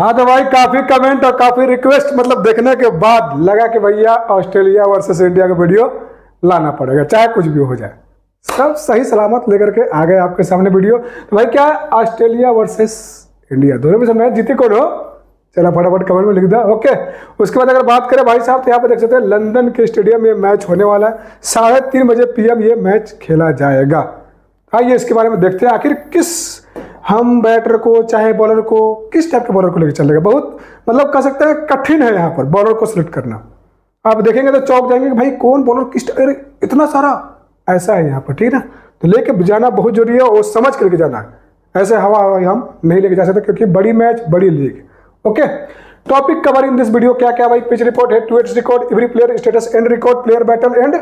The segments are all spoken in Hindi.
हाँ तो भाई काफ़ी कमेंट और काफ़ी रिक्वेस्ट मतलब देखने के बाद लगा कि भैया ऑस्ट्रेलिया वर्सेस इंडिया का वीडियो लाना पड़ेगा, चाहे कुछ भी हो जाए। सब सही सलामत लेकर के आ गए आपके सामने वीडियो तो भाई क्या ऑस्ट्रेलिया वर्सेस इंडिया दोनों में से मैच जीते कौन हो? चलो फटाफट कमेंट में लिख दो। ओके उसके बाद अगर बात करें भाई साहब तो यहाँ पे देख सकते हैं लंदन के स्टेडियम में मैच होने वाला है। साढ़े तीन बजे पीएम ये मैच खेला जाएगा। आइए इसके बारे में देखते हैं आखिर किस हम बैटर को, चाहे बॉलर को, किस टाइप के बॉलर को लेकर चलेगा? बहुत मतलब कह सकते हैं कठिन है यहाँ पर बॉलर को सिलेक्ट करना। आप देखेंगे तो चौक जाएँगे कि भाई कौन बॉलर किस अरे, इतना सारा? ऐसा है यहाँ पर, ठीक है ना? तो लेके जाना बहुत ज़रूरी है और समझ करके जाना। है ऐसे हवा हवा हम नहीं लेके जा सकते क्योंकि बड़ी मैच बड़ी league okay topic cover in this video क्या क्या भाई? Pitch report head to head record every player status and record player battle and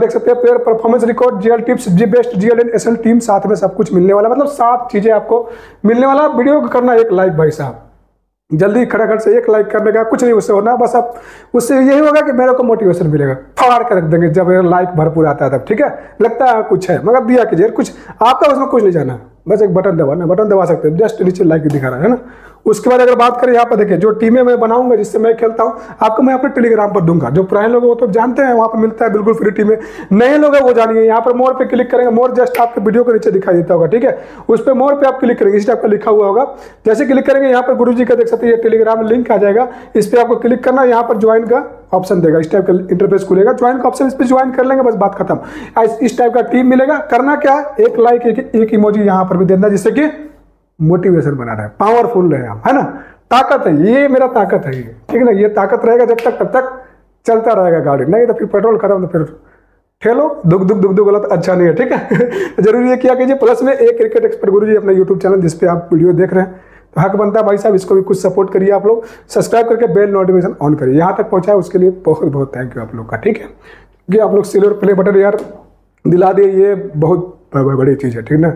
देख सकते हैं player performance record GL tips ji best GL and SL team साथ में सब कुछ मिलने वाला मतलब सात चीज़ें आपको मिलने वाला वीडियो करना एक लाइक भाई साहब। जल्दी खड़ाखड़ से एक लाइक करने का कुछ नहीं, उससे होना, बस अब उससे यही होगा कि मेरे को मोटिवेशन मिलेगा। फाड़ कर रख देंगे जब लाइक भरपूर आता है तब, ठीक है? लगता है कुछ है, मगर दिया कीजिए, कुछ आपका उसमें कुछ नहीं जाना। बस एक बटन दबाना बटन दबा सकते हैं जस्ट नीचे लाइक दिखा रहा है ना? उसके बाद अगर बात करें यहाँ पर, देखिए, जो टीमें मैं बनाऊँगा, जिससे मैं खेलता हूँ, आपको मैं अपने टेलीग्राम पर दूँगा। जो पुराने लोग वो तो जानते हैं, वहाँ पर मिलता है बिल्कुल फ्री टीमें। नए लोग हैं, वो जानिए, यहाँ पर मोर पे क्लिक करेंगे मोर जस्ट आपके वीडियो के नीचे दिखाई देता होगा, ठीक है? उस पर मोर पे आप क्लिक करेंगे, इस टाइप का लिखा हुआ होगा। जैसे क्लिक करेंगे, यहाँ पर गुरु जी का देख सकते हैं टेलीग्राम लिंक आ जाएगा। इस पर आपको क्लिक करना यहाँ पर ज्वाइन का। ऑप्शन देगा। इस टाइप का इंटरफेस खुलेगा। ज्वाइन का ऑप्शन इस पर ज्वाइन कर लेंगे बस बात खत्म। इस टाइप का टीम मिलेगा। करना क्या है? एक लाइक एक, एक इमोजी यहाँ पर भी देना जिससे कि मोटिवेशन बना रहे। पावरफुल रहे आप है ना? ताकत है ये मेरा ताकत है ये। ठीक है ना? ये ताकत रहेगा जब तक तब तक चलता रहेगा गाड़ी। नहीं तो फिर पेट्रोल खत्म तो फिर ठेलो। दुख दुख दुख दुख गलत अच्छा नहीं है ठीक है? ज़रूरी है क्या कीजिए। प्लस में एक क्रिकेट एक्सपर्ट गुरु जी अपना यूट्यूब चैनल जिसपे आप वीडियो देख रहे हैं। तो हक बनता है भाई साहब, इसको भी कुछ सपोर्ट करिए आप लोग। सब्सक्राइब करके बेल नोटिफिकेशन ऑन करिए। यहाँ तक पहुँचाए उसके लिए बहुत बहुत थैंक यू आप लोग का, ठीक है? क्योंकि आप लोग सिल्वर प्ले बटन यार, दिला दिए, ये बहुत बड़ी चीज़ है, ठीक ना?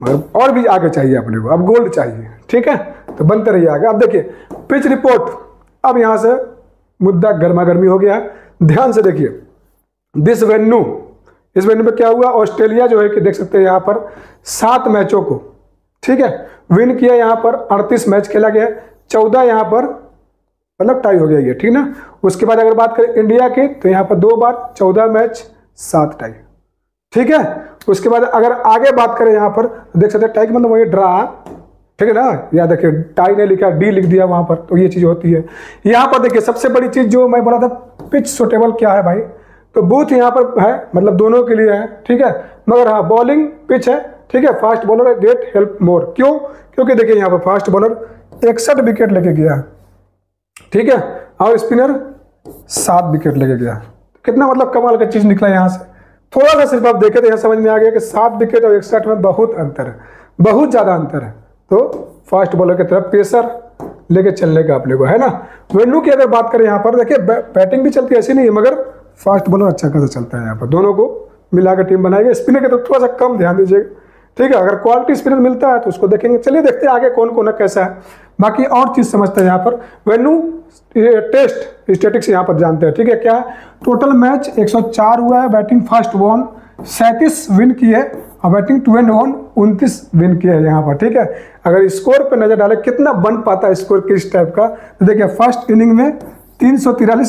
मगर और भी आगे चाहिए अपने को, अब गोल्ड चाहिए, ठीक है? तो बनते रहिए आगे। अब देखिए पिच रिपोर्ट अब यहाँ से मुद्दा गर्मा गर्मी हो गया है। ध्यान से देखिए दिस वेन्यू इस वेन्यू में क्या हुआ? ऑस्ट्रेलिया जो है कि देख सकते हैं यहाँ पर सात मैचों को ठीक है? विन किया यहाँ पर, अड़तीस मैच खेला गया, चौदह यहाँ पर मतलब टाई हो गया ये, ठीक ना? उसके बाद अगर बात करें इंडिया की तो यहाँ पर दो बार, चौदह मैच सात टाई ठीक है? उसके बाद अगर आगे बात करें यहाँ पर तो देख सकते हैं टाई मतलब वही ड्रा ठीक है ना? या देखिए टाई ने लिखा डी लिख दिया वहाँ पर तो ये चीज़ होती है। यहाँ पर देखिए, सबसे बड़ी चीज़ जो मैं बोला था पिच सुटेबल क्या है भाई? तो बूथ यहाँ पर है मतलब दोनों के लिए है, ठीक है? मगर हाँ बॉलिंग पिच है ठीक है fast bowler get help more क्यों? क्योंकि देखिए यहाँ पर फास्ट बॉलर इकसठ विकेट लेके गया। ठीक है, और स्पिनर सात विकेट लेके गया। कितना मतलब कमाल का चीज़ निकला यहाँ से। थोड़ा सा सिर्फ़ आप देखे तो यहाँ समझ में आ गया कि सात विकेट और इकसठ में बहुत अंतर है, बहुत ज़्यादा अंतर है। तो फास्ट बॉलर की तरफ़ प्रेशर लेके चलने का अपने को है ना? वेन्यू की अगर बात करें यहाँ पर, देखिए बैटिंग भी चलती है, ऐसी नहीं है, मगर फास्ट बॉलर अच्छा खासा चलता है यहाँ पर। दोनों को मिला के टीम बनाएगी। स्पिनर की तरफ़ थोड़ा सा कम ध्यान दीजिएगा। ठीक है, अगर क्वालिटी स्पिनर मिलता है तो उसको देखेंगे। चलिए देखते हैं आगे कौन कौन है, कैसा है। बाकी और चीज़ समझते हैं यहाँ पर। वेन्यू टेस्ट स्टेटिक्स यहाँ पर जानते हैं। ठीक है, क्या टोटल मैच 104 हुआ है बैटिंग फ़र्स्ट वन सैंतीस विन की है और बैटिंग टू एंड वन उनतीस विन है यहाँ पर। ठीक है, अगर स्कोर पर नज़र डाले, कितना बन पाता है स्कोर किस टाइप का? तो देखिए फ़र्स्ट इनिंग में तीन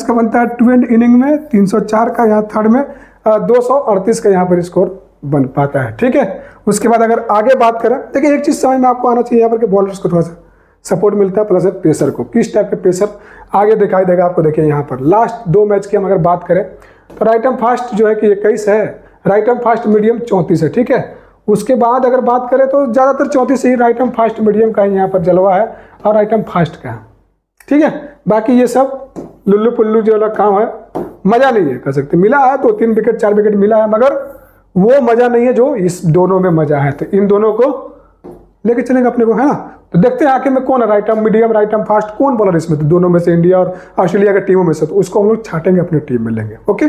का बनता है टू एंड इनिंग में 304 का, यहाँ थर्ड में दो सौ अड़तीस का यहाँ पर स्कोर बन पाता है। ठीक है? उसके बाद अगर आगे बात करें, देखिए एक चीज़ समझ में आपको आना चाहिए, यहाँ पर कि बॉलर्स को थोड़ा सा सपोर्ट मिलता है प्लस प्रेशर को। किस टाइप के प्रेशर आगे दिखाई देगा आपको, देखिए यहाँ पर। लास्ट दो मैच की हम अगर बात करें तो राइट एम फास्ट जो है कि इक्कीस है राइट एम फास्ट मीडियम चौंतीस है, ठीक है? उसके बाद अगर बात करें तो ज़्यादातर चौंतीस ही राइट एम फास्ट मीडियम का ही यहाँ पर जलवा है और राइट एम फास्ट का है। ठीक है? बाकी ये सब लुल्लू पुल्लू जो वाला काम है, मज़ा नहीं है कह सकते मिला है दो तो तीन विकेट चार विकेट मिला है, मगर वो मज़ा नहीं है जो इस दोनों में मज़ा है। तो इन दोनों को लेके चलेंगे अपने को, है ना? तो देखते हैं आखिर में कौन है right arm medium right arm fast कौन बॉलर इसमें? तो दोनों में से इंडिया और ऑस्ट्रेलिया की टीमों में से तो उसको हम लोग छाटेंगे अपनी टीम में लेंगे, ओके?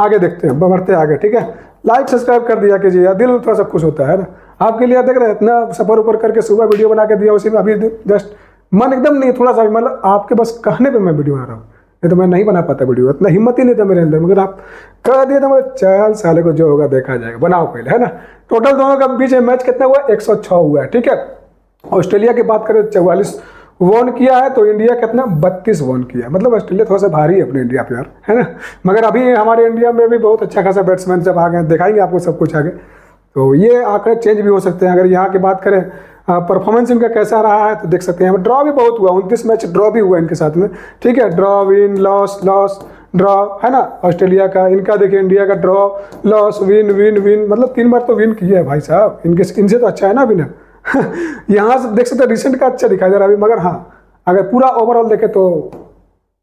आगे देखते हैं, बढ़ते आगे, ठीक है? लाइक सब्सक्राइब कर दिया कीजिए, यार, दिल थोड़ा सा खुश होता है ना? आपके लिए देख रहे हैं, इतना सफ़र ऊपर करके सुबह वीडियो बना के दिया उसी में, अभी जस्ट मन एकदम नहीं, थोड़ा सा मतलब आपके बस कहने पर मैं वीडियो बना रहा हूँ। नहीं तो मैं नहीं बना पाता वीडियो, इतना हिम्मत ही नहीं था मेरे अंदर, मगर आप कह दिए तो मैं चल साले को जो होगा देखा जाएगा, बनाओ पहले, है ना? टोटल दोनों का बीच में मैच कितना हुआ? एक हुआ है, ठीक है? ऑस्ट्रेलिया की बात करें, चौवालीस वॉन किया है तो इंडिया कितना? बत्तीस वॉन किया है। मतलब ऑस्ट्रेलिया थोड़ा सा भारी है अपने इंडिया पे यार, है ना? मगर अभी हमारे इंडिया में भी बहुत अच्छा खासा बैट्समैन जब आ गए दिखाएँगे आपको सब कुछ आगे। तो ये आंकड़े चेंज भी हो सकते हैं, अगर यहाँ की बात करें परफॉर्मेंस इनका कैसा रहा है तो देख सकते हैं। ड्रॉ भी बहुत हुआ, उनतीस मैच ड्रॉ भी हुआ इनके साथ में। ठीक है draw win loss loss draw है ना? ऑस्ट्रेलिया का, इनका देखिए इंडिया का draw loss win win win मतलब तीन बार तो विन किया है भाई साहब। इनके, इनसे तो अच्छा है ना विनर यहाँ से देख सकते रिसेंट का अच्छा दिखाई दे रहा है अभी, मगर हाँ अगर पूरा ओवरऑल देखे तो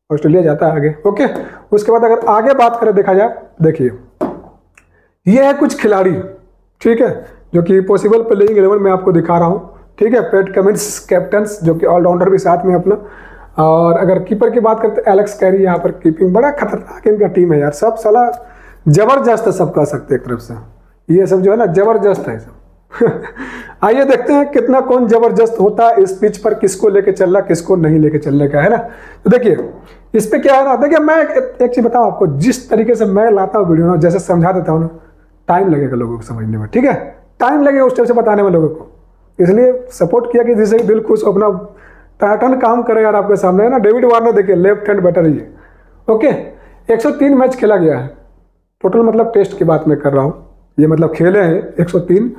ऑस्ट्रेलिया जाता है आगे ओके उसके बाद अगर आगे बात करें, देखा जाए, देखिए, ये है कुछ खिलाड़ी, ठीक है? जो कि पॉसिबल प्लेइंग इलेवन में आपको दिखा रहा हूँ। ठीक है पेट कमिंस कैप्टन जो कि ऑलराउंडर भी साथ में अपना। और अगर कीपर की बात करते एलेक्स कैरी यहाँ पर कीपिंग बड़ा खतरनाक इनका टीम है यार। सब सला ज़बरदस्त है सब कह सकते एक तरफ़ से। ये सब जो है ना, ज़बरदस्त है सब। आइए देखते हैं कितना कौन ज़बरदस्त होता है इस पिच पर, किसको लेके चल रहा किसको नहीं लेके चलने का, है ना? तो देखिए, इस पे क्या है ना, देखिए मैं एक चीज़ बताऊँ आपको, जिस तरीके से मैं लाता हूँ वीडियो ना, जैसे समझा देता हूँ ना टाइम लगेगा लोगों को समझने में, ठीक है? टाइम लगेगा उस टाइप से बताने में लोगों को। इसलिए सपोर्ट किया कि जिससे दिल खुश हो, अपना पैटर्न काम करे यार आपके सामने, है ना? डेविड वार्नर देखिए लेफ़्ट हैंड बैटर ये ओके 103 मैच खेला गया है। टोटल मतलब टेस्ट की बात मैं कर रहा हूँ। ये मतलब खेले हैं 103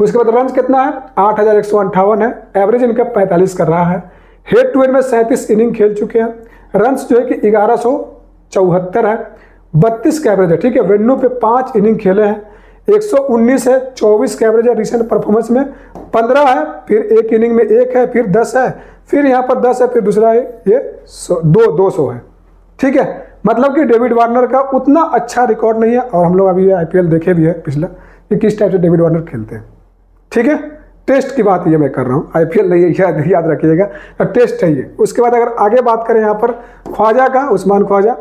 उसके बाद रन कितना है? आठ है। एवरेज इनका पैंतालीस कर रहा है। हेड टू हेड में सैंतीस इनिंग खेल चुके हैं। रन जो है कि ग्यारह है। बत्तीस का एवरेज है, ठीक है? वेन्यू पे पाँच इनिंग खेले हैं। 119 है 24 का एवरेज है रिसेंट परफॉर्मेंस में 15 है, फिर एक इनिंग में एक है, फिर 10 है, फिर यहाँ पर 10 है, फिर दूसरा है, ये दो दो सौ है। ठीक है मतलब कि डेविड वार्नर का उतना अच्छा रिकॉर्ड नहीं है, और हम लोग अभी आईपीएल देखे भी है पिछला, कि किस टाइप से डेविड वार्नर खेलते हैं। ठीक है, टेस्ट की बात ये मैं कर रहा हूँ आईपीएल नहीं है याद रखिएगा, टेस्ट है ये। उसके बाद अगर आगे बात करें यहाँ पर, ख्वाजा का, उस्मान ख्वाजा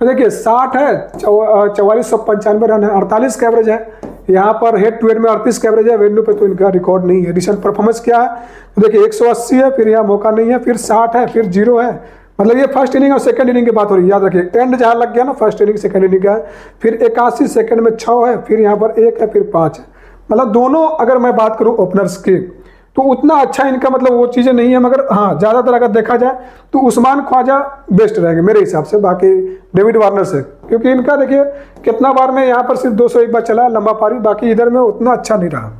देखिए, साठ है चौवालीस सौ पंचानवे रन है, अड़तालीस का एवरेज है। यहाँ पर हेड टू हेड में अड़तीस का एवरेज है वेन्यू पे तो इनका रिकॉर्ड नहीं है। रिसेंट परफॉर्मेंस क्या है? तो देखिए, एक सौ अस्सी है, फिर यहाँ मौका नहीं है, फिर साठ है, फिर ज़ीरो है। मतलब ये फ़र्स्ट इनिंग और सेकंड इनिंग की बात हो रही है, याद रखिए। एंड जहाँ लग गया ना फ़र्स्ट इनिंग सेकंड इनिंग का, फिर इक्यासी सेकंड में छः है, फिर यहाँ पर एक है, फिर पाँच है। मतलब दोनों, अगर मैं बात करूँ ओपनर्स की तो उतना अच्छा इनका मतलब वो चीज़ें नहीं है, मगर हाँ ज़्यादातर अगर देखा जाए तो उस्मान ख्वाजा बेस्ट रहेंगे मेरे हिसाब से, बाकी डेविड वार्नर से। क्योंकि इनका देखिए, कितना बार में यहाँ पर सिर्फ़ 200 एक बार चला, लंबा पारी, बाकी इधर में उतना अच्छा नहीं रहा।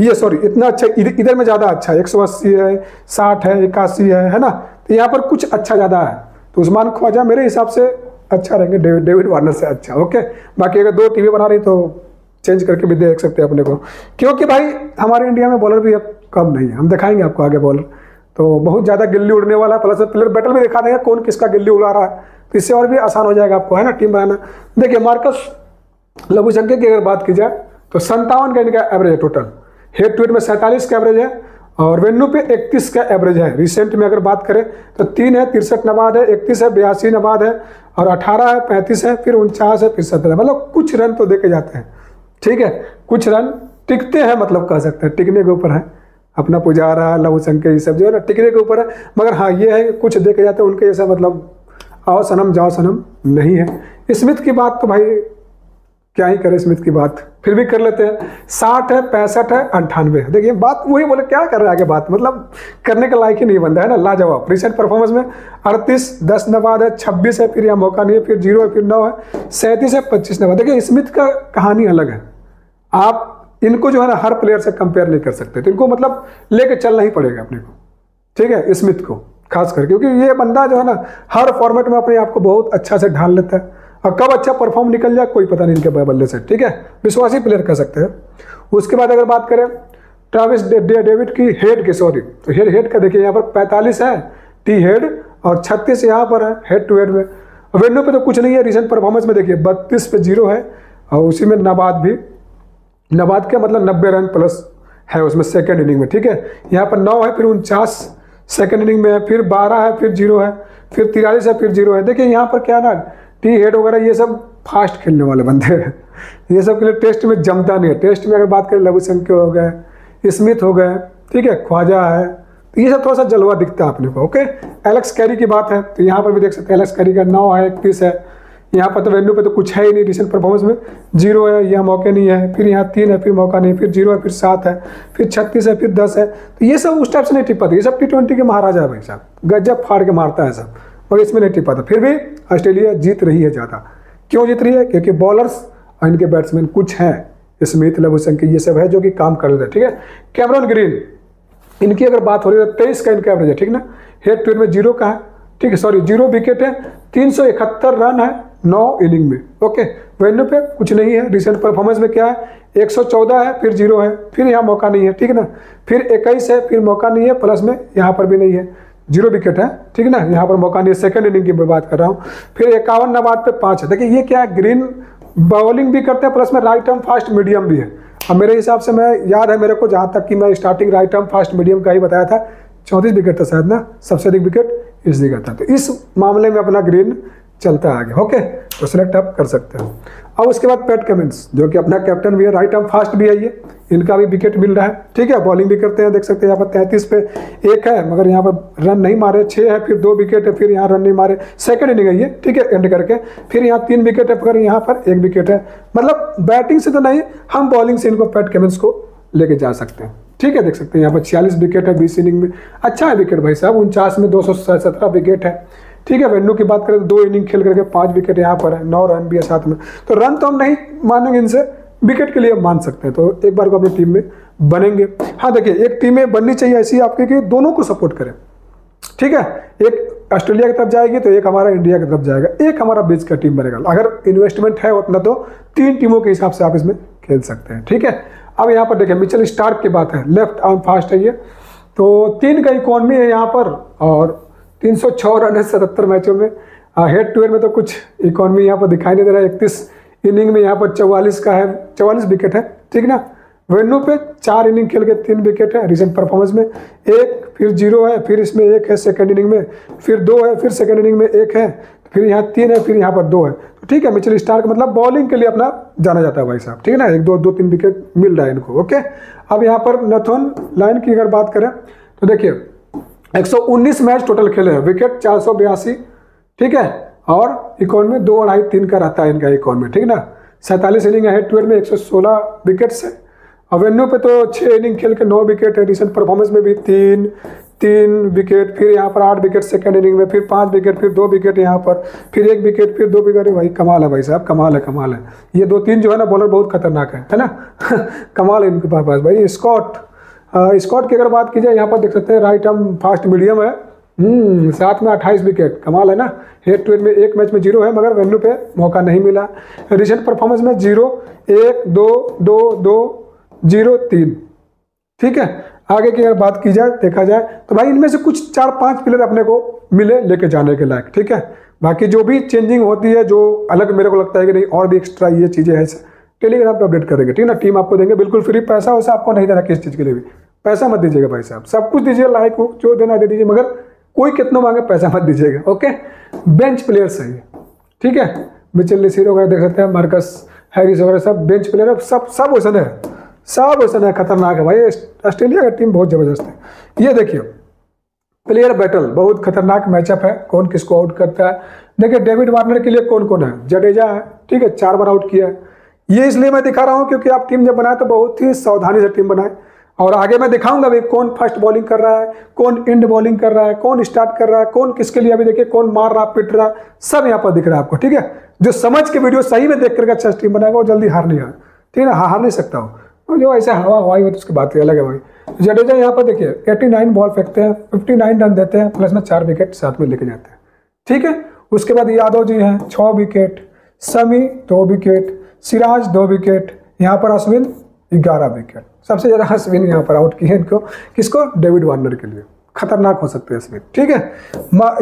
ये सॉरी इतना अच्छा इधर इधर में ज़्यादा अच्छा है, एक सौ अस्सी है, साठ है, इक्यासी है है ना? तो यहाँ पर कुछ अच्छा ज़्यादा है। तो उस्मान ख्वाजा मेरे हिसाब से अच्छा रहेंगे डेविड डेविड वार्नर से अच्छा ओके? बाकी अगर दो टीवी बना रही तो चेंज करके भी देख सकते हैं अपने को। क्योंकि भाई, हमारे इंडिया में बॉलर भी अब कम नहीं है। हम दिखाएँगे आपको आगे बॉलर तो बहुत ज़्यादा गिल्ली उड़ने वाला है प्लस प्लेयर बैटल भी दिखा देंगे कौन किसका गिल्ली उड़ा रहा है। तो इससे और भी आसान हो जाएगा आपको, है ना टीम बनाना। देखिए, मार्कस लघुशंकर की अगर बात की जाए तो संतावन का इनका एवरेज है टोटल हेड टू हेड में सैंतालीस का एवरेज है और वेन्यू पे इकतीस का एवरेज है। रिसेंट में अगर बात करें तो तीन है, तिरसठ नबाद है, इकतीस है, बयासी नबाद है और अठारह है, पैंतीस है, फिर उनचास है, फिर सत्रह मतलब कुछ रन तो देखे जाते हैं। ठीक है? कुछ रन टिकते हैं मतलब कह सकते हैं, टिकने के ऊपर है। अपना पुजारा लव शंकर ये सब जो है ना, टिकने के ऊपर है। मगर हाँ ये है कुछ देखे जाते हैं, उनके जैसा मतलब आओ सनम, जाओ सनम नहीं है। स्मिथ की बात तो भाई, क्या ही करे स्मिथ की बात? फिर भी कर लेते हैं। साठ है, पैंसठ है, अंठानवे है। देखिए, बात वही बोले, क्या कर रहे हैं आगे बात? मतलब करने का लायक ही नहीं बनता है ना, लाजवाब। रिसेंट परफॉर्मेंस में अड़तीस, दस नवाद है, छब्बीस है, फिर यहाँ मौका नहीं है, फिर ज़ीरो है, फिर नौ है, सैंतीस है, पच्चीस नवाद। देखिए, स्मिथ का कहानी अलग है। आप इनको जो है ना हर प्लेयर से कंपेयर नहीं कर सकते। तो इनको मतलब लेके चलना ही पड़ेगा अपने को। ठीक है? स्मिथ को, खास कर क्योंकि ये बंदा जो है ना हर फॉर्मेट में अपने आप को बहुत अच्छा से ढाल लेता है। और कब अच्छा परफॉर्म निकल जाए, कोई पता नहीं इनके बल्ले से। ठीक है? विश्वासी प्लेयर कह सकते हैं। उसके बाद अगर बात करें ट्राविस डेविड की हेड की सॉरी तो हेड हेड का देखिए, यहाँ पर पैंतालीस है टी हेड और छत्तीस यहाँ पर है हेड टू हेड में। वेन्यू पे तो कुछ नहीं है रिसेंट परफॉर्मेंस में देखिए, बत्तीस पे ज़ीरो है, और उसी में नबाद भी। नबाद का मतलब नब्बे रन प्लस है उसमें सेकेंड इनिंग में, ठीक है? यहाँ पर नौ है, फिर उनचास सेकेंड इनिंग में है, फिर बारह है, फिर ज़ीरो है, फिर तिरालीस है, फिर ज़ीरो है। देखिए यहाँ पर क्या ना टी हेड वगैरह ये सब फास्ट खेलने वाले बंदे हैं। ये सब के लिए टेस्ट में जमता नहीं है। टेस्ट में अगर बात करें लघु हो गए स्मिथ हो गए, ठीक है? ख्वाजा है तो ये सब थोड़ा सा जलवा दिखता है अपने को ओके एलेक्स कैरी की बात है तो यहाँ पर भी देख सकते हैं एलेक्स कैरी का नौ है इकतीस है यहाँ पर तो वेन्यू पे तो कुछ है ही नहीं रिसेंट परफॉर्मेंस में। ज़ीरो है, यहाँ मौके नहीं है, फिर यहाँ तीन है, फिर मौका नहीं, फिर ज़ीरो है, फिर सात है, फिर छत्तीस है, फिर दस है। तो ये सब उस टाइप से नहीं टिप ये सब टी ट्वेंटी के महाराजा है भाई साहब। गजब फाड़ के मारता है सब। और इसमें नहीं टिप पाता फिर भी ऑस्ट्रेलिया जीत रही है ज़्यादा। क्यों जीत रही है? क्योंकि बॉलर्स और इनके बैट्समैन कुछ हैं। स्मिथ लघुशंकर ये सब है जो कि काम कर रहे हैं, ठीक है? कैमरन ग्रीन इनकी अगर बात हो रही है तेईस का इनका एवरेज है, ठीक ना? हेड टू में ज़ीरो का है? ठीक है सॉरी ज़ीरो विकेट है, तीन सौ इकहत्तर रन है। नौ इनिंग में। ओके वेन्यू पे कुछ नहीं है। रिसेंट परफॉर्मेंस में क्या है? 114 है, फिर ज़ीरो है। फिर यहाँ मौका नहीं है, ठीक है ना? फिर 21 है, फिर मौका नहीं है प्लस में यहाँ पर भी नहीं है। ज़ीरो विकेट है, ठीक है ना? यहाँ पर मौका नहीं है। सेकेंड इनिंग की बात कर रहा हूँ। फिर इक्यावन नबाद पे पाँच है। देखिए, ये क्या है? ग्रीन बॉलिंग भी करते हैं प्लस में राइट आर्म फास्ट मीडियम भी है। अब मेरे हिसाब से मैं, याद है मेरे को जहाँ तक कि मैं starting right arm fast medium का ही बताया था। चौंतीस विकेट था शायद ना? सबसे अधिक विकेट इस जगह था। तो इस मामले में अपना ग्रीन चलता है आगे ओके तो सिलेक्ट आप कर सकते हो। अब उसके बाद पैट कमिंस जो कि अपना कैप्टन भी है राइट आर्म फास्ट भी है ये। इनका भी विकेट मिल रहा है, ठीक है? बॉलिंग भी करते हैं, देख सकते हैं, यहाँ पर तैंतीस पे एक है, मगर यहाँ पर रन नहीं मारे छः है, फिर दो विकेट है, फिर यहाँ रन नहीं मारे। सेकंड इनिंग है ये, ठीक है? एंड करके, फिर यहाँ तीन विकेट है फिर यहाँ पर एक विकेट है। मतलब बैटिंग से तो नहीं, हम बॉलिंग से इनको पैट कमिंस को लेके जा सकते हैं। ठीक है? देख सकते हैं, यहाँ पर छियालीस विकेट है, बीस इनिंग में। अच्छा है विकेट भाई साहब, उनचास में दो सौ सत्रह विकेट है। ठीक है, वेन्यू की बात करें तो दो इनिंग खेल करके पाँच विकेट यहाँ पर है, नौ रन भी है साथ में। तो रन तो हम नहीं मानेंगे इनसे, विकेट के लिए मान सकते हैं। तो एक बार को अपनी टीम में बनेंगे। हाँ देखिए, एक टीमें बननी चाहिए ऐसी आपके कि दोनों को सपोर्ट करें। ठीक है, एक ऑस्ट्रेलिया की तरफ़ जाएगी तो एक हमारा इंडिया की तरफ़ जाएगा, एक हमारा बीच का टीम बनेगा। अगर इन्वेस्टमेंट है उतना तो तीन टीमों के हिसाब से आप इसमें खेल सकते हैं। ठीक है, अब यहाँ पर देखिए मिचल स्टार्क की बात है लेफ़्ट आर्म फास्ट है ये। तो तीन का इकॉनमी है यहाँ पर, और तीन सौ छः रन है सतहत्तर मैचों में। हेड टू हेड में तो कुछ इकोनॉमी यहाँ पर दिखाई नहीं दे रहा है। इकतीस इनिंग में यहाँ पर चौवालीस का है, चौवालीस विकेट है। ठीक ना? वेन्यू पे चार इनिंग खेल के तीन विकेट है रिसेंट परफॉर्मेंस में। एक, फिर ज़ीरो है, फिर इसमें एक है सेकेंड इनिंग में। फिर दो है, फिर सेकेंड इनिंग में एक है। फिर यहाँ तीन है, फिर यहाँ पर दो है। तो ठीक है, मिचल स्टार का मतलब बॉलिंग के लिए अपना जाना जाता है भाई साहब। ठीक है ना? एक, दो दो, तीन विकेट मिल रहा है इनको। ओके अब यहाँ पर नथोन लाइन की अगर बात करें तो देखिए 119 मैच टोटल खेले हैं। विकेट चार सौ बयासी, ठीक है? और इकॉनमी दो अढ़ाई तीन का रहता है इनका इकॉनमी ठीक ना? सैंतालीस इनिंग है ट्वेल्व में 116 विकेट्स है। अवेन्यू पे तो छः इनिंग खेल के नौ विकेट है। रिसेंट परफॉर्मेंस में भी तीन तीन विकेट, फिर यहाँ पर आठ विकेट सेकंड इनिंग में, फिर पाँच विकेट, फिर दो विकेट यहाँ पर, फिर एक विकेट, फिर दो विकेट। भाई, कमाल है भाई साहब, कमाल है कमाल है। ये दो तीन जो है ना, बॉलर बहुत खतरनाक है है ना? कमाल है इनके पास भाई। स्कॉट स्कॉट की अगर बात की जाए, यहाँ पर देख सकते हैं राइट आर्म फास्ट मीडियम है। हम्म साथ में अट्ठाईस विकेट कमाल है ना? हेड टू हेड में एक मैच में ज़ीरो है, मगर वेन्यू पे मौका नहीं मिला। रिसेंट परफॉर्मेंस में ज़ीरो एक, दो दो दो ज़ीरो तीन। ठीक है? आगे की अगर बात की जाए, देखा जाए तो भाई इनमें से कुछ चार, पाँच प्लेयर अपने को मिले लेके जाने के लायक। ठीक है? बाकी जो भी चेंजिंग होती है, जो अलग मेरे को लगता है कि नहीं, और भी एक्स्ट्रा ये चीज़ें हैं। टेलीग्राम पे अपडेट करेंगे, ठीक है ना? टीम आपको देंगे बिल्कुल फ्री पैसा वैसा आपको नहीं देना किस चीज़ के लिए भी। पैसा मत दीजिएगा भाई साहब। सब कुछ दीजिए लाइक हो, जो देना दे दीजिए, मगर कोई कितना मांगे, पैसा मत दीजिएगा ओके बेंच प्लेयर सही है ठीक है? मिचल लिसीर वगैरह देख सकते हैं, मार्कस हैरिस वगैरह सब बेंच प्लेयर सब सब वैसा है। सब वैसा है, खतरनाक है भाई। ऑस्ट्रेलिया का टीम बहुत ज़बरदस्त है। ये देखिए प्लेयर बैटल बहुत खतरनाक मैचअप है, कौन किसको आउट करता है। देखिए डेविड वार्नर के लिए कौन कौन है? जडेजा है, ठीक है, चार बार आउट किया है। ये इसलिए मैं दिखा रहा हूँ क्योंकि आप टीम जब बनाए तो बहुत ही सावधानी से टीम बनाए। और आगे मैं दिखाऊँगा भी कौन फ़र्स्ट बॉलिंग कर रहा है, कौन इंड बॉलिंग कर रहा है, कौन स्टार्ट कर रहा है, कौन किसके लिए अभी देखिए कौन मार रहा पिट रहा, सब यहाँ पर दिख रहा है आपको, ठीक है? जो समझ के वीडियो सही में देख करके अच्छा टीम बनाएगा, वो जल्दी हार नहीं ठीक है ना? हार नहीं सकता हूँ जो ऐसे हवा हवाई हो तो उसकी बात अलग है भाई। जडेजा यहाँ पर देखिए 89 बॉल फेंकते हैं 59 रन देते हैं प्लस में चार विकेट साथ में लेके जाते हैं, ठीक है? उसके बाद यादव जी हैं छः विकेट समी दो विकेट सिराज, दो विकेट। यहाँ पर अश्विन, ग्यारह विकेट। सबसे ज़्यादा अश्विन यहाँ पर आउट किए इनको। किसको? डेविड वार्नर के लिए। खतरनाक हो सकते हैं अश्विन। ठीक है?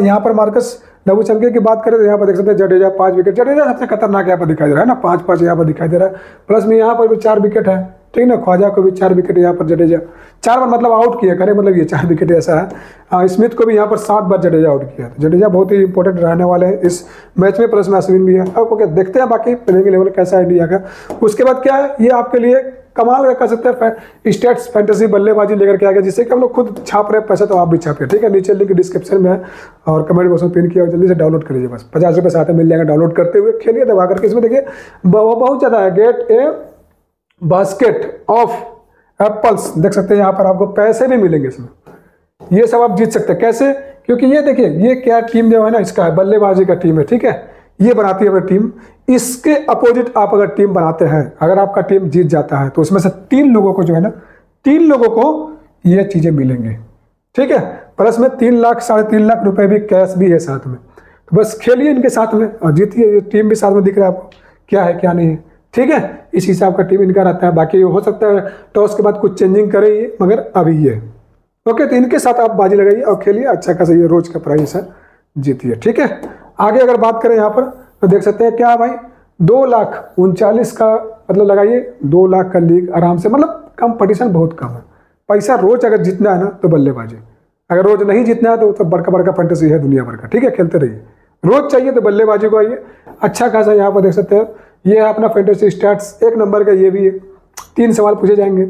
यहाँ पर मार्कस लघुशंकर की बात करें तो यहाँ पर देख सकते हैं जडेजा पाँच विकेट। जडेजा सबसे खतरनाक यहाँ पर दिखाई दे रहा है ना? पाँच पाँच यहाँ पर दिखाई दे रहा है। प्लस में यहाँ पर भी चार विकेट है। ठीक ना, ख्वाजा को भी चार विकेट यहाँ पर जडेजा। चार बार मतलब आउट किया, करे मतलब ये चार विकेट ऐसा है। स्मिथ को भी यहाँ पर सात बार जडेजा आउट किया। जडेजा बहुत ही इंपॉर्टेंट रहने वाले हैं इस मैच में प्लस में अश्विन भी है। अब ओके, देखते हैं बाकी प्लेइंग लेवल कैसा है इंडिया का। उसके बाद क्या है, ये आपके लिए कमाल कर सकते हैं स्टेट्स फैंटेसी बल्लेबाजी लेकर के आ गया जिससे कि हम लोग खुद छाप रहे हैं पैसा तो आप भी छापिए ठीक है, नीचे लिंक डिस्क्रिप्शन में है, और कमेंट बॉक्स में पिन किया और जल्दी से डाउनलोड कर लीजिए बस। पचास रुपये साथ मिल जाएगा डाउनलोड करते हुए खेलिए, दबा करके। इसमें देखिए, बहुत ज़्यादा है। Get a basket of apples देख सकते हैं यहाँ पर आपको पैसे भी मिलेंगे इसमें। ये सब आप जीत सकते हैं। कैसे? क्योंकि ये देखिए, ये क्या टीम जो है ना, इसका है, बल्लेबाजी का टीम है, ठीक है? ये बनाती है अपनी टीम इसके अपोजिट आप अगर टीम बनाते हैं, अगर आपका टीम जीत जाता है तो उसमें से तीन लोगों को जो है ना, तीन लोगों को ये चीज़ें मिलेंगी, ठीक है? प्लस में तीन लाख, साढ़े तीन लाख रुपए भी कैश भी है साथ में। तो बस खेलिए इनके साथ में और जीतिए। टीम भी साथ में दिख रहा है आपको। क्या है, क्या नहीं है? ठीक है? इस हिसाब का टीम इनका रहता है। बाकी हो सकता है टॉस के बाद कुछ चेंजिंग करे ये मगर अभी ये। ओके तो इनके साथ आप बाजी लगाइए और खेलिए। अच्छा खासा ये रोज का प्राइस है जीतिए ठीक है? आगे अगर बात करें यहाँ पर तो देख सकते हैं क्या भाई? दो लाख उनचालीस का मतलब लगाइए दो लाख का लीग आराम से मतलब कंपटीशन बहुत कम है। पैसा रोज अगर जीतना है ना तो बल्लेबाजी। अगर रोज नहीं जीतना है तो, तो बड़का बड़का फैंटेसी है दुनिया भर का। ठीक है खेलते रहिए। रोज चाहिए तो बल्लेबाजी को आइए। अच्छा खासा यहाँ पर देख सकते हैं ये है अपना फैंटेसी स्टार्ट एक नंबर का ये भी है। तीन सवाल पूछे जाएँगे।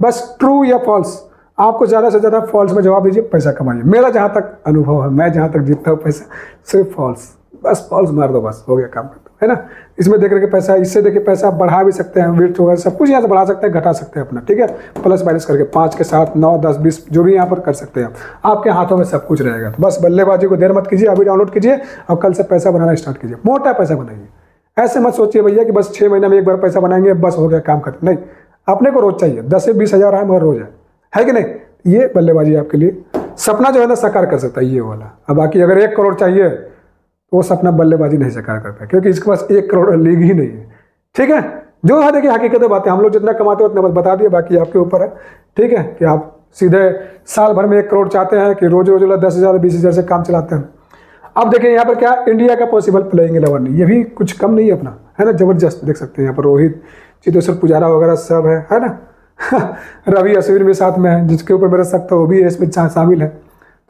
बस ट्रू या फॉल्स आपको ज़्यादा से ज़्यादा फॉल्स में जवाब दीजिए, पैसा कमाइए। मेरा जहाँ तक अनुभव है, मैं जहाँ तक जीतता हूँ, पैसा सिर्फ़ फॉल्स बस फॉल्स मार दो, बस। हो गया काम है ना? इसमें देख करके पैसा, इससे देखिए पैसा बढ़ा भी सकते हैं वेट वगैरह सब कुछ यहाँ से बढ़ा सकते हैं, घटा सकते हैं अपना, ठीक है? प्लस माइनस करके पाँच के साथ नौ, दस, बीस, जो भी यहाँ पर कर सकते हैं आपके हाथों में सब कुछ रहेगा। तो बस बल्लेबाजी को देर मत कीजिए, अभी डाउनलोड कीजिए और कल से पैसा बनाना स्टार्ट कीजिए। मोटा पैसा बनाइए। ऐसे मत सोचिए भैया कि बस छः महीने में एक बार पैसा बनाएँगे, बस हो गया काम खत्म। नहीं, अपने को रोज चाहिए। दस से बीस हज़ार आए मगर रोज है है कि नहीं? ये बल्लेबाजी आपके लिए। सपना जो है ना, साकार कर सकता है, ये वाला। अब बाकी अगर एक करोड़ चाहिए तो वो सपना बल्लेबाजी नहीं साकार कर पाए क्योंकि इसके पास एक करोड़ लीग ही नहीं है। ठीक है? जो है देखिए, हकीकत बात। हम लोग जितना कमाते हैं, उतना बस बता दिए, बाकी आपके ऊपर है। ठीक है? कि आप सीधे साल भर में एक करोड़ चाहते हैं कि रोज रोज दस हज़ार, बीस हज़ार से काम चलाते हैं। अब देखें यहाँ पर क्या इंडिया का पॉसिबल प्लेइंग इलेवन ये भी कुछ कम नहीं है अपना, है ना? ज़बरदस्त, देख सकते हैं यहाँ पर रोहित चितेश्वर पुजारा वगैरह सब है है ना? रवि अश्विन भी साथ में है, जिसके ऊपर मेरा सख्त वो भी है, इसमें शामिल है।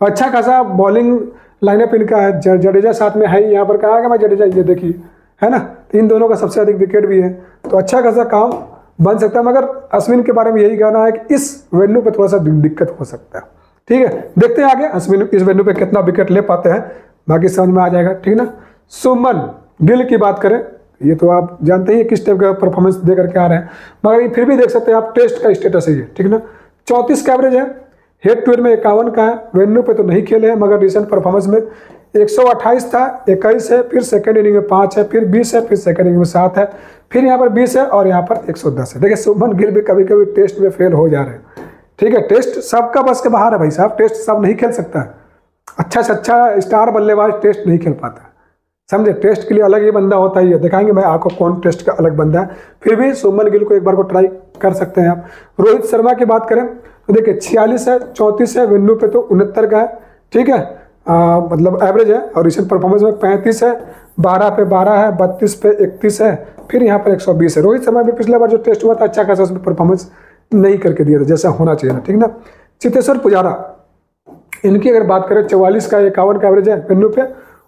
तो अच्छा खासा बॉलिंग लाइनअप इनका है जडेजा साथ में है यहाँ पर, कहा कि मैं जडेजा? ये देखिए, है ना? तो इन दोनों का सबसे अधिक विकेट भी है। तो अच्छा खासा काम बन सकता है, मगर अश्विन के बारे में यही कहना है कि इस वेन्यू पर थोड़ा सा दिक्कत हो सकता है। ठीक है, देखते हैं आगे अश्विन इस वेन्यू पे कितना विकेट ले पाते हैं। बाकी समझ में आ जाएगा, ठीक है ना? सुमन गिल की बात करें, ये तो आप जानते ही किस टाइप का परफॉर्मेंस दे करके आ रहे हैं। मगर ये फिर भी देख सकते हैं आप टेस्ट का स्टेटस है ये, ठीक है ना? चौंतीस का एवरेज है हेड टू हेड में इक्यावन का है वेन्यू पे तो नहीं खेले हैं, मगर रिसेंट परफॉर्मेंस में 128 था, इक्कीस है, फिर सेकंड इनिंग में पाँच है, फिर 20 है, फिर सेकंड इनिंग में सात है, फिर यहाँ पर 20 है और यहाँ पर 110 है। देखिए शुभमन गिल भी कभी कभी टेस्ट में फेल हो जा रहे हैं। ठीक है टेस्ट सबका बस के बाहर है भाई साहब टेस्ट सब नहीं खेल सकता। है अच्छा से अच्छा स्टार बल्लेबाज टेस्ट नहीं खेल पाता। समझे? टेस्ट के लिए अलग ही बंदा होता ही है। दिखाएँगे मैं आपको कौन टेस्ट का अलग बंदा है। फिर भी सुमन गिल को एक बार को ट्राई कर सकते हैं आप। रोहित शर्मा की बात करें तो देखिए छियालीस है चौंतीस है वेन्यू पे तो उनहत्तर का है। ठीक है? आ, मतलब एवरेज है और रिसेंट परफॉर्मेंस में पैंतीस है बारह पे बारह है बत्तीस पे इकतीस है फिर यहाँ पर एक सौ बीस है। रोहित शर्मा भी पिछले बार जो टेस्ट हुआ था अच्छा खासा उसमें परफॉर्मेंस नहीं करके दिया था जैसा होना चाहिए ना ठीक ना? चितेश्वर पुजारा इनकी अगर बात करें, चौवालीस का इक्यावन का एवरेज है वेन्यू पे।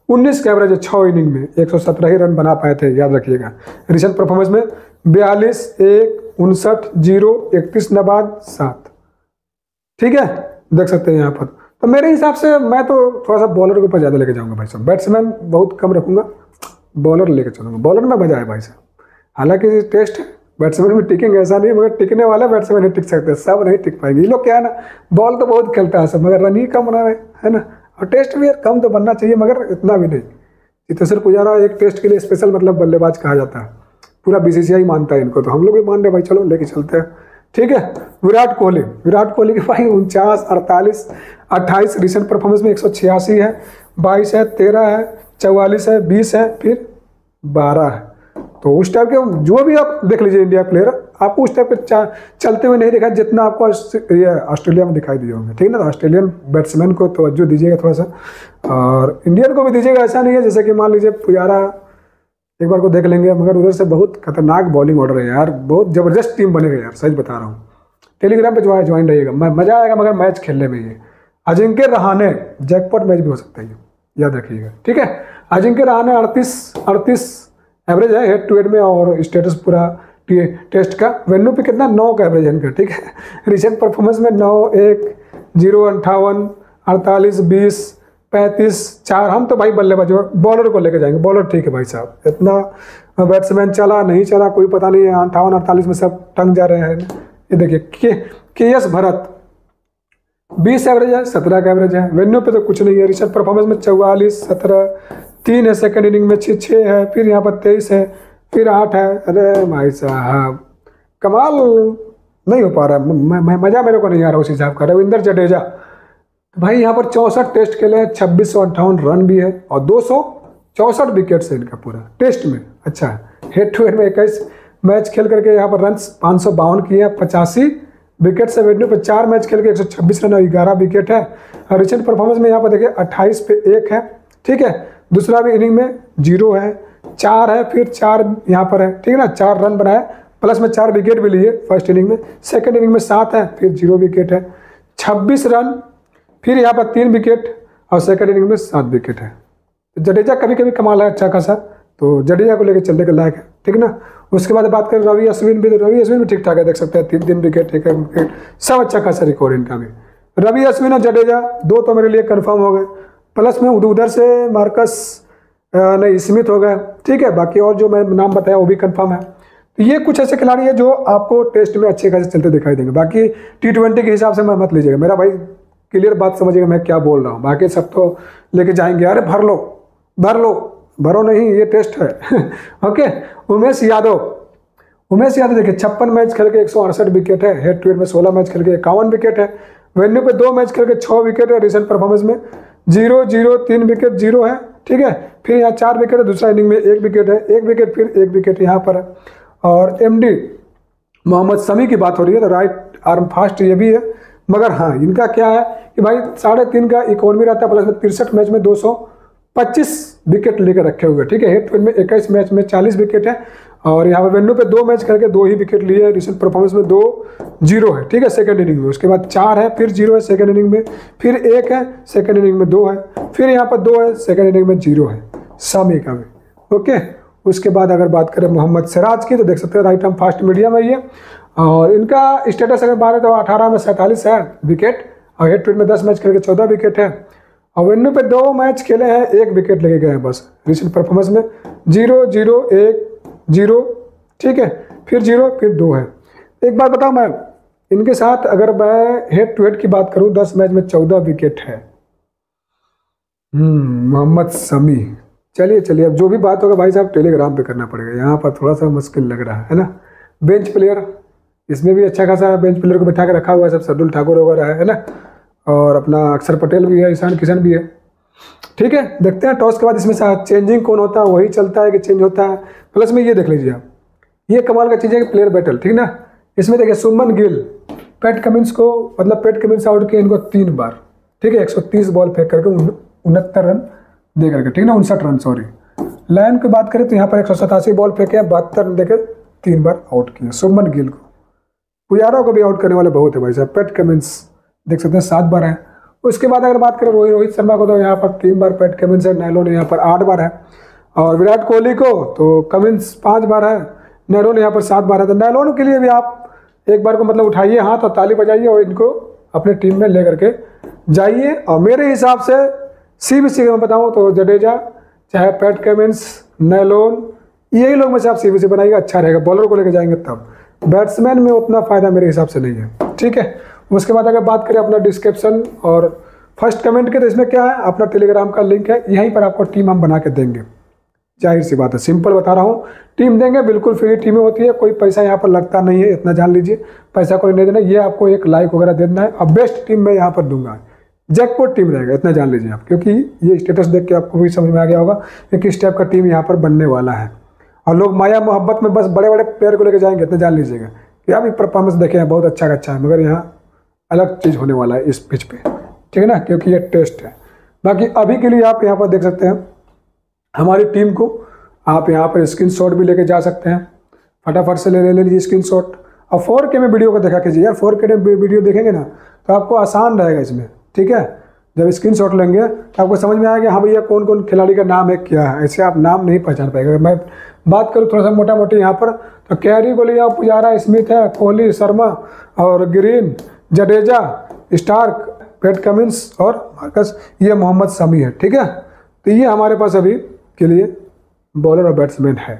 उन्नीस का एवरेज है छः इनिंग में, एक सौ सत्रह ही रन बना पाए थे, याद रखिएगा। रिसेंट परफॉर्मेंस में बयालीस, एक, उनसठ, ज़ीरो, इकतीस नबाद सात। ठीक है? देख सकते हैं यहाँ पर। तो मेरे हिसाब से मैं तो थोड़ा सा बॉलर के ऊपर ज़्यादा लेके जाऊँगा भाई साहब। बैट्समैन बहुत कम रखूँगा बॉलर लेके चलूँगा। बॉलर में मज़ा है भाई साहब। हालाँकि टेस्ट है। बैट्समैन भी टिकेंगे, ऐसा नहीं, मगर टिकने वाला बैट्समैन नहीं टिक सकते सब नहीं टिक पाएँगे। ये लोग क्या है ना बॉल तो बहुत खेलता है सब, मगर रन ही कम बना रहे है ना? और टेस्ट भी कम तो बनना चाहिए, मगर इतना भी नहीं। चितेश्वर पुजारा एक टेस्ट के लिए स्पेशल मतलब बल्लेबाज कहा जाता है। पूरा बी बीसीसीआई मानता है इनको तो हम लोग भी मान रहे भाई चलो लेके चलते हैं। ठीक है, विराट कोहली विराट कोहली के भाई उनचास, अड़तालीस, अट्ठाईस रिसेंट परफॉर्मेंस में एक सौ छियासी है, बाईस है, तेरह है, चौवालीस है, बीस है, फिर बारह है। तो उस टाइप के जो भी आप देख लीजिए इंडिया प्लेयर आपको उस टाइप के चलते हुए नहीं दिखा जितना आपको ये ऑस्ट्रेलिया में दिखाई दिए होंगे। ठीक है ना? तो ऑस्ट्रेलियन बैट्समैन को तवज्जो दीजिएगा थोड़ा सा। और इंडियन को भी दीजिएगा, ऐसा नहीं है, जैसे कि मान लीजिए पुजारा एक बार को देख लेंगे, मगर उधर से बहुत खतरनाक बॉलिंग ऑर्डर है यार। बहुत ज़बरदस्त टीम बनेगा यार, सच बता रहा हूँ। टेलीग्राम पे ज्वाइन ज्वाइन रहिएगा। मज़ा आएगा मगर मैच खेलने में ये। अजिंक्य रहाने जैकपॉट मैच भी हो सकता है याद रखिएगा। ठीक है? अजिंक्य रहाने अड़तीस अड़तीस एवरेज है हेड टू हेड में और स्टेटस पूरा टेस्ट का। वेन्यू पे कितना? नौ का एवरेज है ठीक है? रिसेंट परफॉर्मेंस में नौ, एक, ज़ीरो, अंठावन, अड़तालीस, बीस, पैंतीस, चार। हम तो भाई बल्लेबाज बॉलर को लेके जाएँगे। बॉलर ठीक है भाई साहब। इतना बैट्समैन चला, नहीं चला, कोई पता नहीं है, अंठावन, अड़तालीस में सब टंग जा रहे हैं। ये देखिए, के के एस भरत। बीस एवरेज है, सत्रह का एवरेज है। वेन्यू पे तो कुछ नहीं है। रिसेंट परफॉर्मेंस में चौवालीस, सत्रह तीन है सेकंड इनिंग में छः है, फिर यहाँ पर तेईस है, फिर आठ है। अरे भाई साहब, कमाल नहीं हो पा रहा है। मज़ा मेरे को नहीं आ रहा उस हिसाब का। रविंदर जडेजा, भाई यहाँ पर चौंसठ टेस्ट खेले हैं छब्बीस सौ रन भी है और दो सौ चौंसठ विकेट है इनका पूरा। टेस्ट में अच्छा हेड टू हेड में इक्कीस मैच खेल करके यहाँ पर रन पाँच सौ बावन किए हैं, पचासी विकेट से वेन्यू पर चार मैच खेल के एक सौ छब्बीस रन और ग्यारह विकेट है। रिसेंट परफॉर्मेंस में यहाँ पर देखिए अट्ठाईस पे एक है, ठीक है? दूसरा भी इनिंग में ज़ीरो है, चार है, फिर चार यहाँ पर है। ठीक है ना? चार रन बनाए प्लस में चार विकेट भी लिए फ़र्स्ट इनिंग में। सेकेंड इनिंग में सात है, फिर ज़ीरो विकेट है। छब्बीस रन फिर यहाँ पर तीन विकेट और सेकेंड इनिंग में सात विकेट है। जडेजा कभी कभी कमाल है अच्छा खासा। तो जडेजा को लेकर चलने के लायक है। ठीक है ना? उसके बाद बात करें रवि अश्विन भी। तो रवि अश्विन भी ठीक ठाक है, देख सकते हैं। तीन तीन विकेट एक विकेट सब अच्छा खासा रिकॉर्ड इनका भी। रवि अश्विन और जडेजा दो तो मेरे लिए कन्फर्म हो गए। प्लस में उधर उधर से मार्कस नहीं स्मिथ हो गए। ठीक है, बाकी और जो मैं नाम बताया वो भी कंफर्म है। तो ये कुछ ऐसे खिलाड़ी हैं जो आपको टेस्ट में अच्छे खासे चलते दिखाई देंगे। बाकी टी ट्वेंटी के हिसाब से मैं मत लीजिएगा। मेरा भाई क्लियर बात समझिएगा मैं क्या बोल रहा हूँ। बाकी सब तो लेके जाएँगे। अरे, भर लो भर लो। भरो नहीं, ये टेस्ट है। ओके, उमेश यादव। उमेश यादव, देखिए, छप्पन मैच खेल के एक सौ अड़सठ विकेट है। हेड टू हेड में सोलह मैच खेल के इक्यावन विकेट है। वेन्यू पे दो मैच खेल के छः विकेट है रिसेंट परफॉर्मेंस में। ज़ीरो ज़ीरो, तीन विकेट ज़ीरो है, ठीक है? फिर यहाँ चार विकेट है, दूसरा इनिंग में एक विकेट है, एक विकेट, फिर एक विकेट यहाँ पर है। और एमडी मोहम्मद समी की बात हो रही है तो राइट आर्म फास्ट ये भी है। मगर हाँ इनका क्या है कि भाई, साढ़े तीन का इकोनॉमी रहता है प्लस में तिरसठ मैच में दो सौ पच्चीस विकेट लेकर रखे हुए, ठीक है? हेड में इक्कीस मैच में चालीस विकेट है। और यहाँ पर वेन्यू पे दो मैच करके दो ही विकेट लिए रिसेंट परफॉर्मेंस में दो ज़ीरो है, ठीक है? सेकंड इनिंग में। उसके बाद चार है, फिर ज़ीरो है सेकंड इनिंग में, फिर एक है सेकंड इनिंग में दो है, फिर यहाँ पर दो है सेकंड इनिंग में ज़ीरो है सामी का भी ओके उसके बाद अगर बात करें मोहम्मद सिराज की तो देख सकते हैं राइट हम फास्ट मीडियम है ये। और इनका स्टेटस अगर बात तो अठारह में सैंतालीस है विकेट और हेड टू में दस मैच करके चौदह विकेट है। और वेन्यू पे दो मैच खेले हैं, एक विकेट लेके गए हैं बस। रिसेंट परफॉर्मेंस में ज़ीरो ज़ीरो एक ज़ीरो ठीक है? फिर ज़ीरो फिर दो है। एक बात बताऊँ मैं इनके साथ अगर मैं हेड टू हेड की बात करूँ दस मैच में चौदह विकेट है। हम्म, मोहम्मद समी चलिए चलिए अब जो भी बात होगा भाई साहब टेलीग्राम पे करना पड़ेगा। यहाँ पर थोड़ा सा मुश्किल लग रहा है ना? बेंच प्लेयर इसमें भी अच्छा खासा बेंच प्लेयर को बैठा के रखा हुआ है सब सरदुल ठाकुर वगैरह है ना? और अपना अक्षर पटेल भी है ईशान किशन भी है। ठीक है, देखते हैं टॉस के बाद इसमें चेंजिंग कौन होता है, वही चलता है कि चेंज होता है। प्लस में ये देख लीजिए आप, ये कमाल का चीज़ है कि प्लेयर बैटल ठीक ना? इसमें देखिए सुमन गिल पेट कमिंस को मतलब पेट कमिंस आउट किए इनको तीन बार, ठीक है? 130 बॉल फेंक करके उनहत्तर रन दे करके, ठीक ना? उनसठ रन सॉरी लाइन की बात करें तो यहाँ पर एक सौ सतासी बॉल फेंके बहत्तर रन देकर तीन बार आउट किए सुमन गिल को। पुजारा को भी आउट करने वाले बहुत है भाई साहब पेट कमिंस देख सकते हैं, सात बार है। उसके बाद अगर बात करें रोहित रोहित शर्मा को तो यहाँ पर तीन बार पैट कमिंस है नैलो ने यहाँ पर आठ बार है। और विराट कोहली को तो कमिंस पाँच बार है नैलो ने यहाँ पर सात बार है। तो नैलोन के लिए भी आप एक बार को मतलब उठाइए हाथ और ताली बजाइए और इनको अपने टीम में ले करके जाइए। और मेरे हिसाब से सी बी सी में बताऊँ तो जडेजा, चाहे पैट कमिंस नैलोन यही लोग में से आप सी बी सी बनाइएगा अच्छा रहेगा। बॉलर को लेकर जाएँगे तब। बैट्समैन में उतना फ़ायदा मेरे हिसाब से नहीं है। ठीक है? उसके बाद अगर बात करें अपना डिस्क्रिप्शन और फ़र्स्ट कमेंट के तो इसमें क्या है? अपना टेलीग्राम का लिंक है, यहीं पर आपको टीम हम बना के देंगे। ज़ाहिर सी बात है सिंपल बता रहा हूँ। टीम देंगे, बिल्कुल फ्री टीमें होती है, कोई पैसा यहाँ पर लगता नहीं है, इतना जान लीजिए। पैसा कोई नहीं देना, ये आपको एक लाइक वगैरह देना है। और बेस्ट टीम मैं यहाँ पर दूँगा। जैकपोट टीम रहेगा, इतना जान लीजिए आप, क्योंकि ये स्टेटस देख के आपको भी समझ में आ गया होगा कि किस टाइप का टीम यहाँ पर बनने वाला है। और लोग माया मोहब्बत में बस बड़े बड़े प्लेयर को लेकर जाएँगे, इतना जान लीजिएगा। कि आप परफॉर्मेंस देखें बहुत अच्छा अच्छा है, मगर यहाँ अलग चीज़ होने वाला है इस पिच पे। ठीक है ना? क्योंकि ये टेस्ट है। बाकी अभी के लिए आप यहाँ पर देख सकते हैं। हमारी टीम को आप यहाँ पर स्क्रीन भी लेके जा सकते हैं। फटाफट से ले ले लीजिए स्क्रीन शॉट और फोर के में वीडियो को देखा कीजिए यार। फोर के में वीडियो देखेंगे ना तो आपको आसान रहेगा इसमें। ठीक है? जब स्क्रीन शॉट लेंगे तो आपको समझ में आएगा हाँ भैया कौन कौन खिलाड़ी का नाम है, क्या है? ऐसे आप नाम नहीं पहचान पाएँगे। मैं बात करूँ थोड़ा सा मोटा मोटी यहाँ पर तो कैरी गोलिया पुजारा, स्मिथ है, कोहली, शर्मा और Green. Jadeja Starc Pat Cummins और मार्कस ये मोहम्मद शमी है ठीक है? तो ये हमारे पास अभी के लिए बॉलर और बैट्समैन है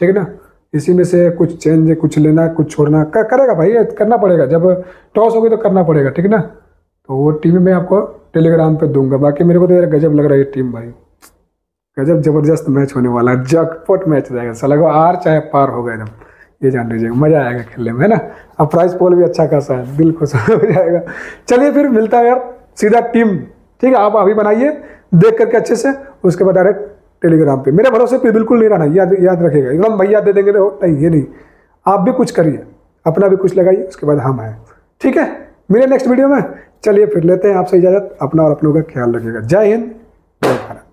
ठीक है ना? इसी में से कुछ चेंज कुछ लेना कुछ छोड़ना कर, करेगा भाई करना पड़ेगा जब टॉस होगी तो करना पड़ेगा ठीक है ना? तो वो टीम मैं आपको टेलीग्राम पे दूँगा बाकी मेरे को तो यार गजब लग रहा है टीम भाई। गजब ज़बरदस्त मैच होने वाला है जगपट मैच रहेगा को आर चाहे पार होगा एकदम। ये जान लीजिएगा, मज़ा आएगा खेलने में, है ना? अब प्राइस पोल भी अच्छा खासा है, दिल खुश हो जाएगा। चलिए फिर मिलता है यार, सीधा टीम ठीक है? आप अभी बनाइए, देख करके अच्छे से, उसके बाद डायरेक्ट टेलीग्राम पे। मेरे भरोसे पे बिल्कुल नहीं रहना, याद याद रखिएगा। एकदम भैया दे देंगे, नहीं ये नहीं, आप भी कुछ करिए, अपना भी कुछ लगाइए, उसके बाद हम आए। ठीक है? मिले नेक्स्ट वीडियो में। चलिए फिर लेते हैं आपसे इजाज़त, अपना और अपनों का ख्याल रखिएगा। जय हिंद, जय भारत।